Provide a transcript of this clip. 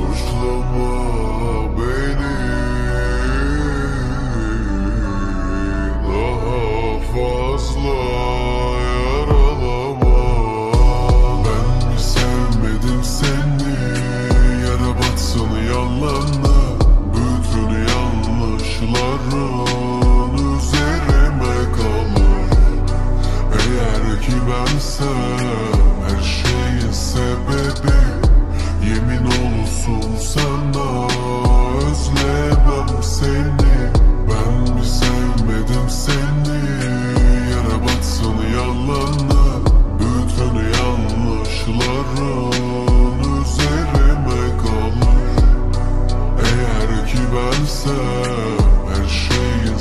Suçlama beni. Daha fazla yaralama. Ben mi sevmedim seni? Yara batsın yalanla Bütün yanlışların üzerime kalır. Eğer ki ben sen üzerime kalır. Eğer ki bensem her şeyin